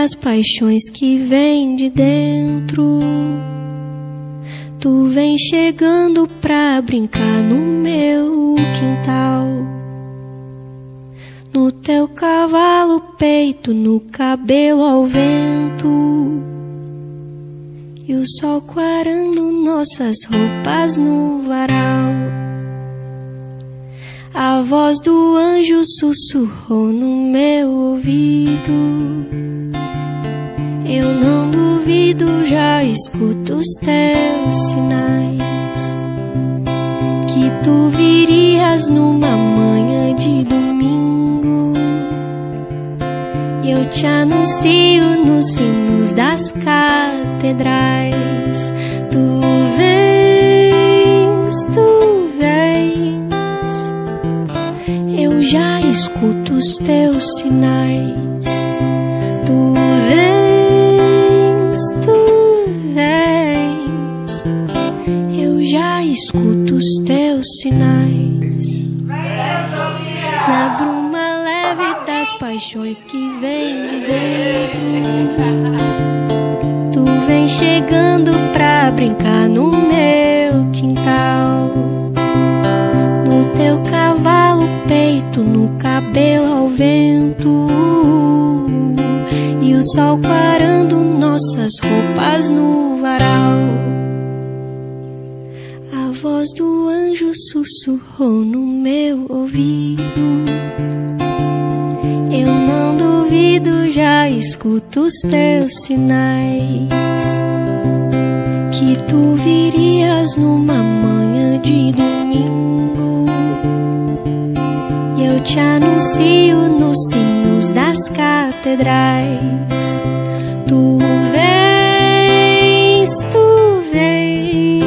das paixões que vem de dentro. Tu vem chegando pra brincar no meu quintal. No teu cavalo peito, no cabelo ao vento. E o sol quarando nossas roupas no varal. A voz do anjo sussurrou no meu ouvido. Eu não duvido, já escuto os teus sinais. Que tu virias numa manhã de domingo. Eu te anuncio nos sinos das catedrais. Tu vens, tu vens. Eu já escuto os teus sinais. Paixões que vem de dentro. Tu vem chegando pra brincar no meu quintal. No teu cavalo peito, no cabelo ao vento. E o sol quarando nossas roupas no varal. A voz do anjo sussurrou no meu ouvido. Duvido, já escuto os teus sinais. Que tu virias numa manhã de domingo. E eu te anuncio nos sinos das catedrais. Tu vens, tu vens.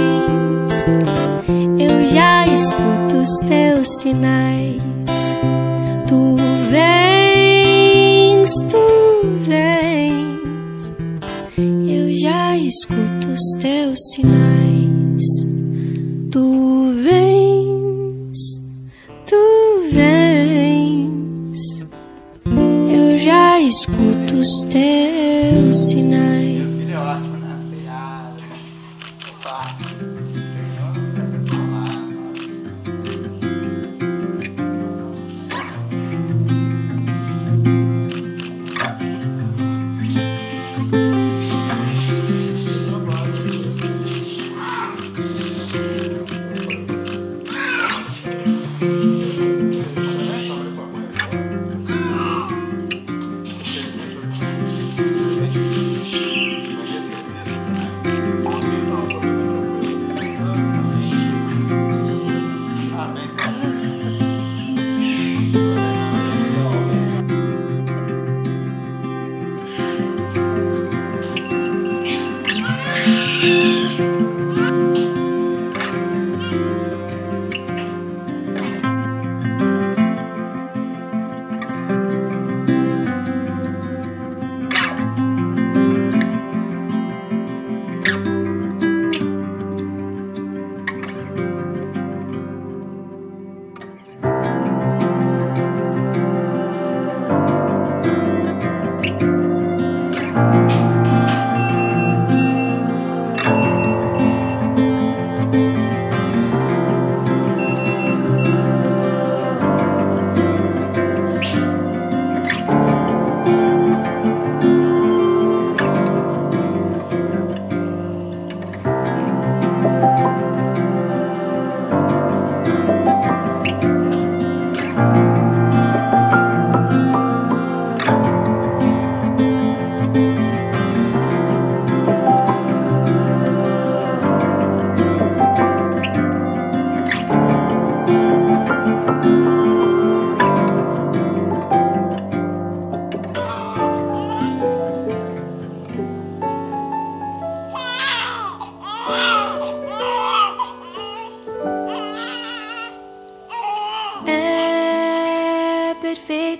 Eu já escuto os teus sinais. Os sinais. Tu vens, tu vens. Eu já escuto os teus sinais.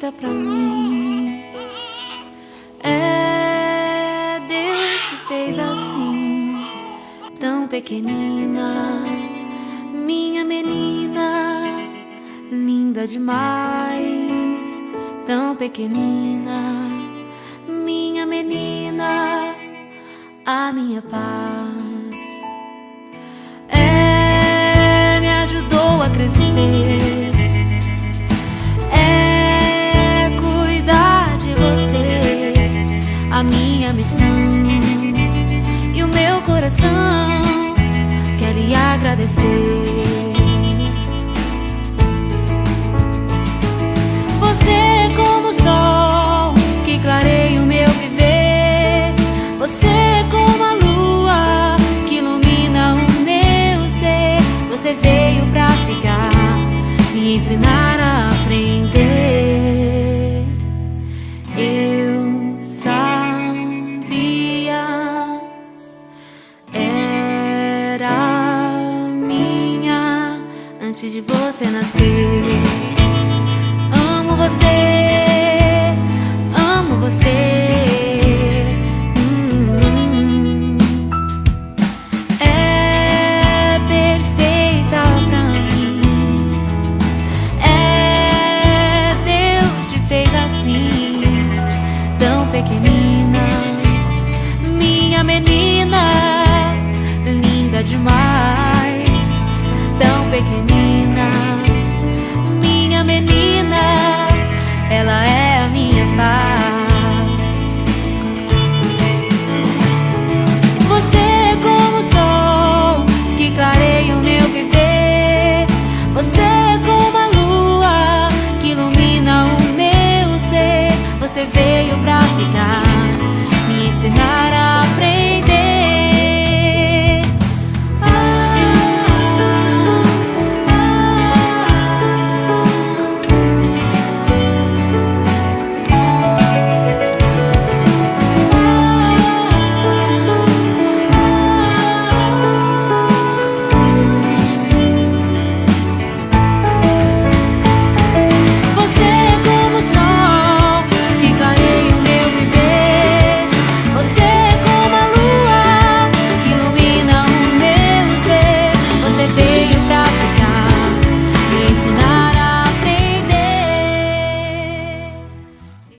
Pra mim. É Deus te fez assim, tão pequenina, minha menina, linda demais, tão pequenina, minha menina. a minha paz. É, me ajudou a crescer. Antes de você nascer. Amo você, amo você. pequenina, minha menina, pequenina, minha menina, ela é.